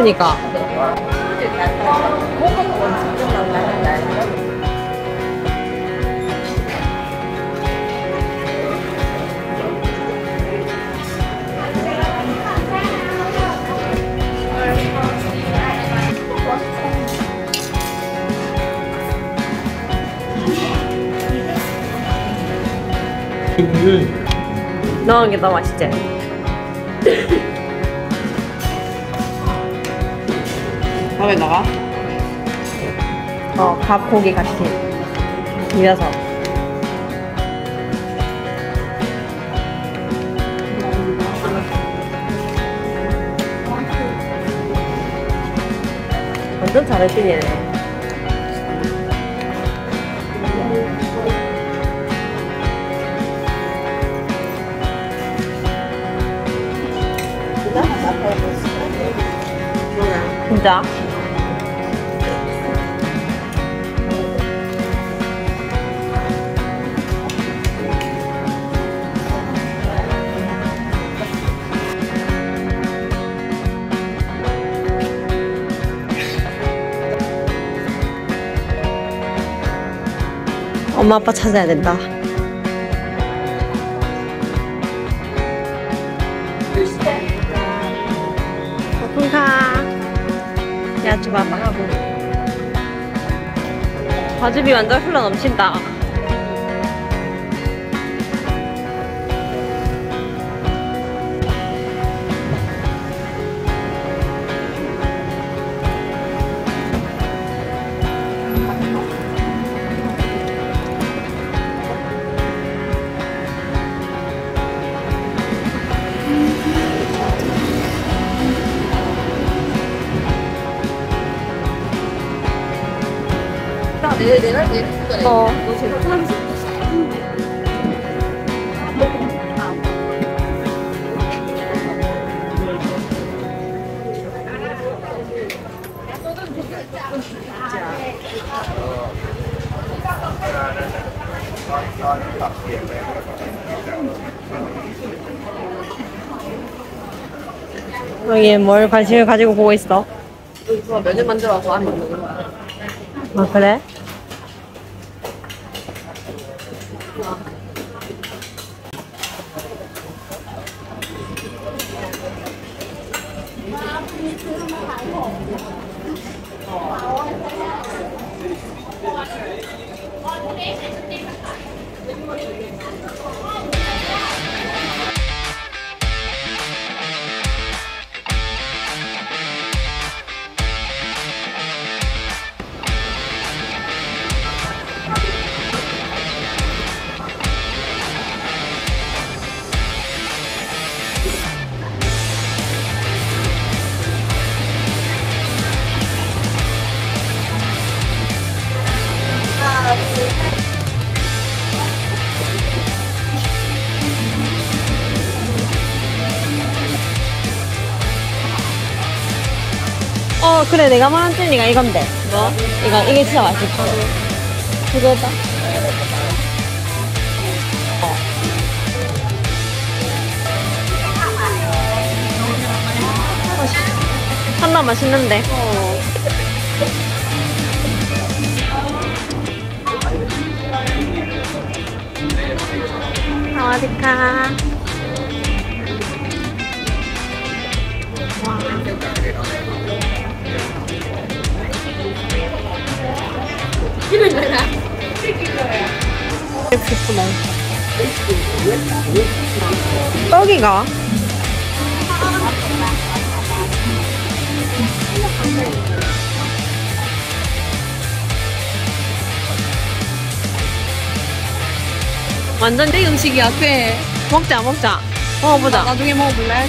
그니까. 음. 넣은 게더 맛있지? 밥에다가 어, 밥, 고기 같이 비벼서. 완전 잘해주네. 진짜? 엄마 아빠 찾아야 된다. 고픈가? 야, 좀 봐봐. 과즙이 완전 흘러 넘친다. 어. 너 제일 여기 뭘 관심을 가지고 보고 있어? 여기 좋아 면을 만들어 와서 안 먹는 거야. 아, 그래? 어, 그래. 내가 말한 찐이가 이건데. 뭐? 이거, 이게 진짜 맛있어. 그거다. 어. 한나 맛있는데. 사와 떡이가? 완전 내 음식이야, 꽤. 먹자, 먹자. 먹어보자. 나중에 먹어볼래?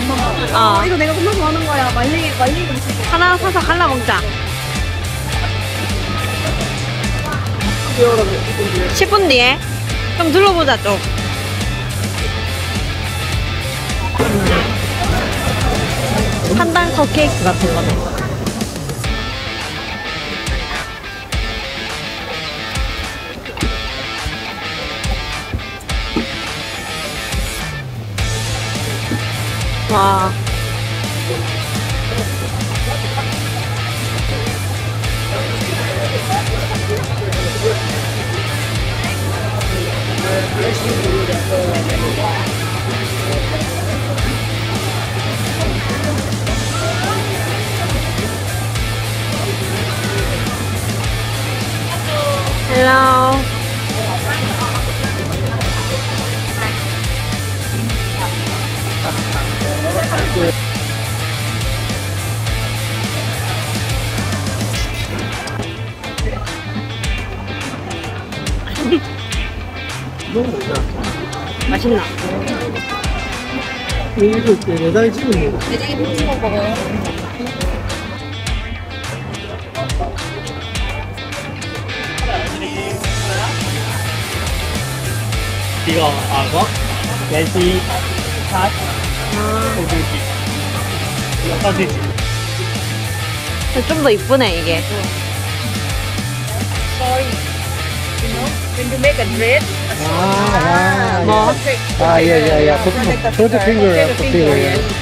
어. 이거 내가 끝나서 하는 거야. 말리 말리 음식. 하나 사서 갈라 먹자. 10분 뒤에 좀 둘러보자 좀. 판단 컵케이크 같은 거네. 와. Hello. 맛있나? 이거 그 매달 찍은 거. 매장에 뭉치고 먹어요. 이거 악어, 돼지, 닭, 소고기. 여섯 가지. 좀더 이쁘네 이게. Sorry. You know, when you make a dress, 아, 뭐? 아, 예, 예, 예. Protect the Protect the finger, Protect the finger, yeah.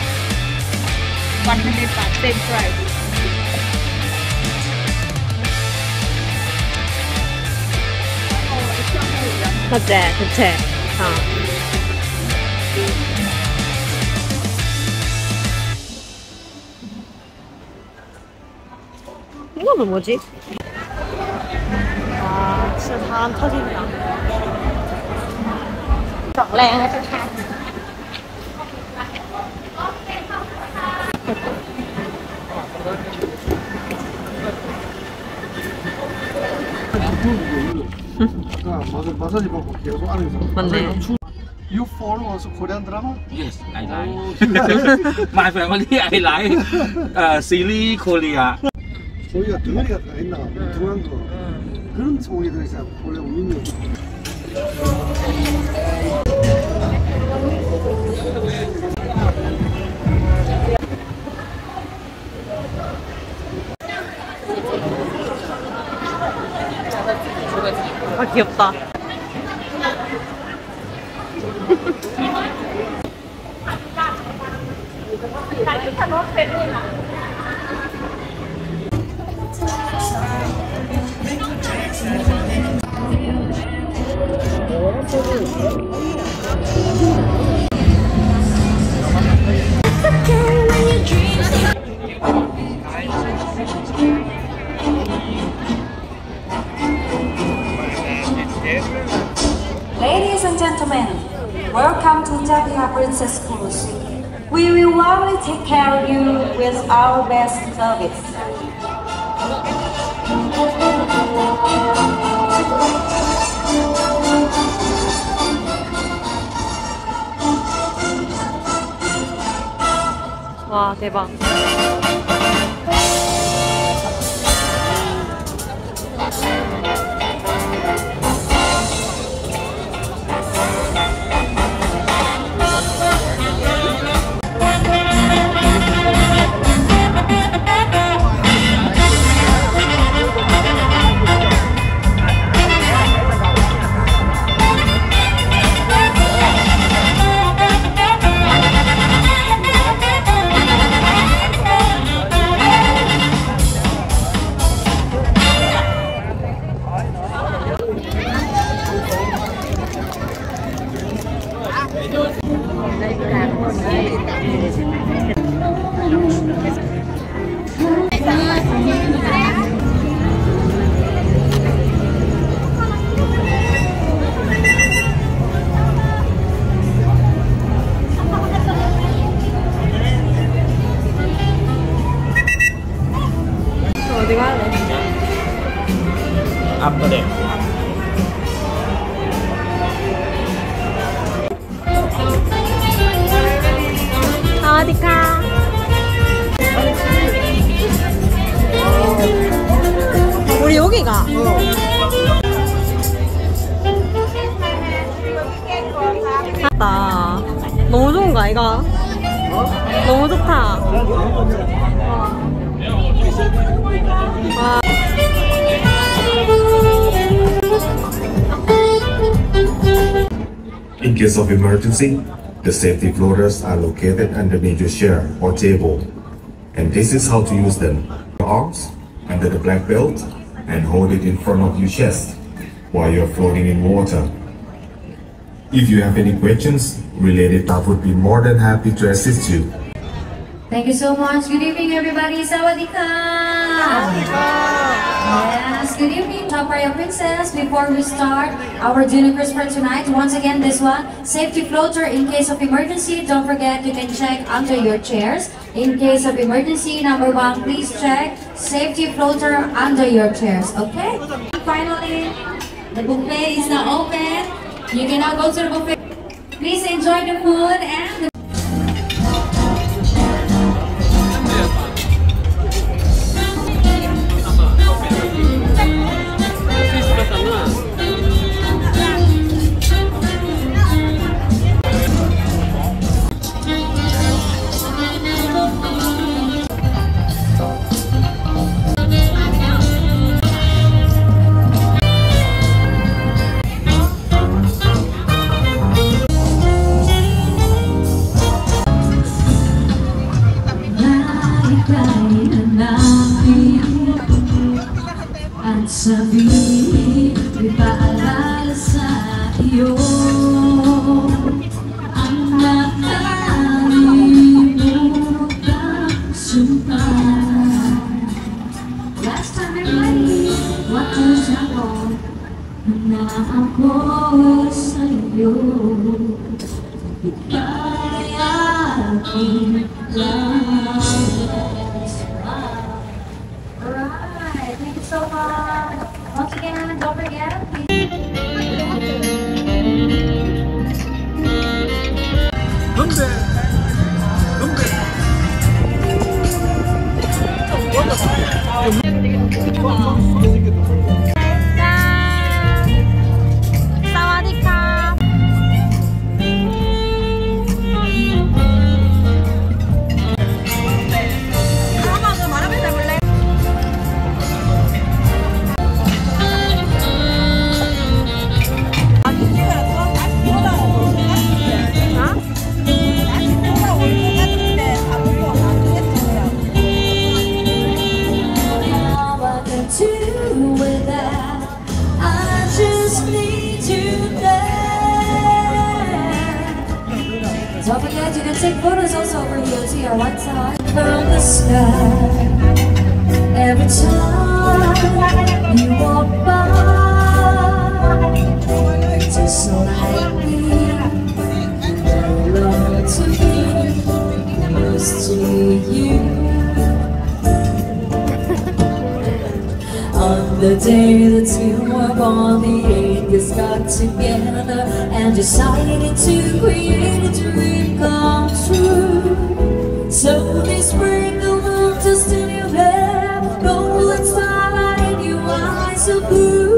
100 baht, same price. 맞지? 대체. 어. 이거는 뭐지? 아, 진짜 사람 터진다. 아, 마사, 마사지 받고 계속 안에서. 맞네. You follow also Korean drama? Yes, I like. Oh, My family, I like uh, series Korea. 저희가 덩어리가 다 있나? 둥한 거. 그런 소고기 들어있어요. 원래 우리는. 아, 귀엽다. welcome to Jakarta Princess Cruise. We will warmly take care of you with our best service. 와, 대박. In case of emergency, the safety floaters are located underneath your chair or table. And this is how to use them. Your arms under the black belt and hold it in front of your chest while you're floating in water. If you have any questions related, I would be more than happy to assist you. Thank you so much. Good evening, everybody. Sawadika. Yes, good evening, Top Royal Princess. Before we start our dinner cruise for tonight, once again, this one, safety floater in case of emergency. Don't forget, you can check under your chairs. In case of emergency, number one, please check safety floater under your chairs, okay? Finally, the buffet is now open. You can now go to the buffet. Please enjoy the food and the Sabi you can take photos also over here to your right side. From the sky, every time you walk by, just like me, you belong to me, close to you. On the day the two were born, the angels got together and decided to create a dream come true. So they sprinkled moon dust in your hair, golden starlight in your eyes so blue.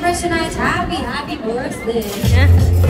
celebration night. Happy, happy birthday. Yeah.